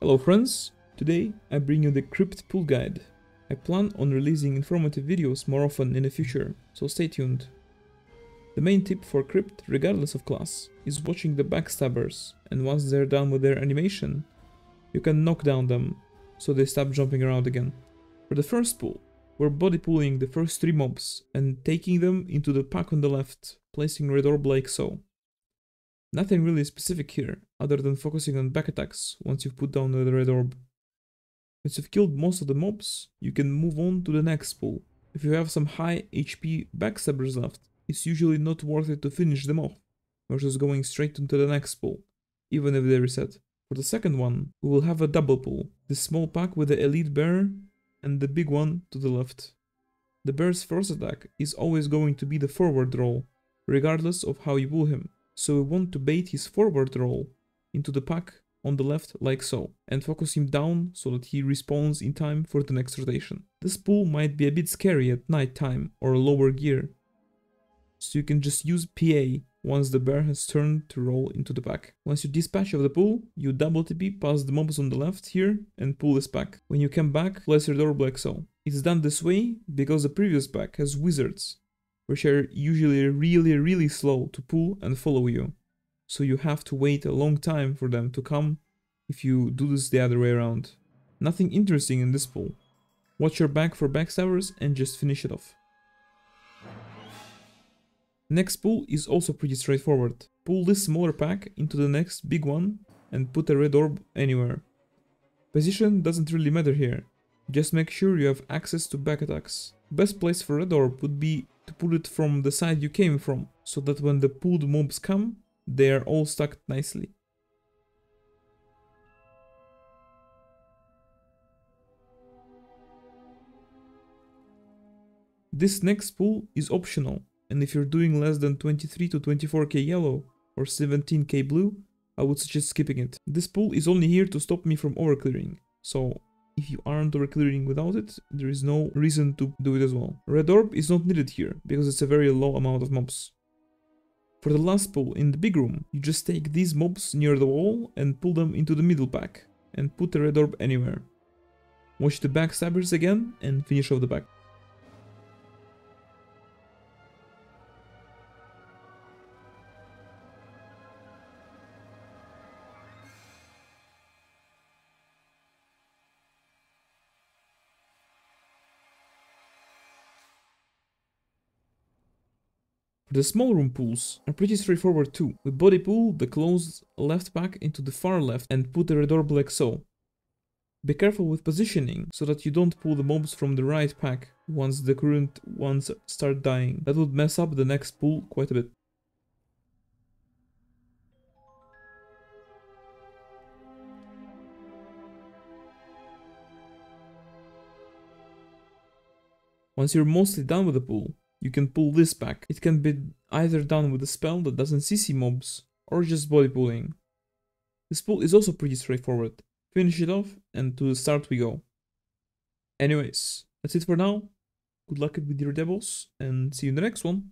Hello friends, today I bring you the Crypt Pull Guide. I plan on releasing informative videos more often in the future, so stay tuned. The main tip for Crypt, regardless of class, is watching the backstabbers, and once they're done with their animation, you can knock down them, so they stop jumping around again. For the first pull, we're body pulling the first three mobs and taking them into the pack on the left, placing red orb like so. Nothing really specific here, other than focusing on back attacks once you've put down the red orb. Once you've killed most of the mobs, you can move on to the next pull. If you have some high HP backstabbers left, it's usually not worth it to finish them off, versus going straight into the next pull, even if they reset. For the second one, we will have a double pull, the small pack with the elite bear and the big one to the left. The bear's first attack is always going to be the forward roll, regardless of how you pull him so we want to bait his forward roll into the pack on the left like so, and focus him down so that he respawns in time for the next rotation. This pull might be a bit scary at night time or lower gear, so you can just use PA once the bear has turned to roll into the pack. Once you dispatch of the pull, you double TP past the mobs on the left here and pull this pack. When you come back, place your door like so. It's done this way because the previous pack has wizards, which are usually really really slow to pull and follow you. So you have to wait a long time for them to come if you do this the other way around. Nothing interesting in this pull. Watch your back for backstabbers and just finish it off. Next pull is also pretty straightforward. Pull this smaller pack into the next big one and put a red orb anywhere. Position doesn't really matter here, just make sure you have access to back attacks. Best place for red orb would be to pull it from the side you came from, so that when the pulled mobs come, they are all stacked nicely. This next pull is optional, and if you're doing less than 23 to 24k yellow or 17k blue, I would suggest skipping it. This pull is only here to stop me from overclearing, so if you aren't overclearing without it, there is no reason to do it as well. Red orb is not needed here, because it's a very low amount of mobs. For the last pull in the big room, you just take these mobs near the wall and pull them into the middle pack, and put the red orb anywhere. Watch the backstabbers again and finish off the The small room pulls are pretty straightforward too. We body pull the closed left pack into the far left and put the red orb like so. Be careful with positioning so that you don't pull the mobs from the right pack once the current ones start dying. That would mess up the next pull quite a bit. Once you're mostly done with the pull, you can pull this back. It can be either done with a spell that doesn't CC mobs, or just body pulling. This pull is also pretty straightforward. Finish it off, and to the start we go. Anyways, that's it for now. Good luck with your devils, and see you in the next one.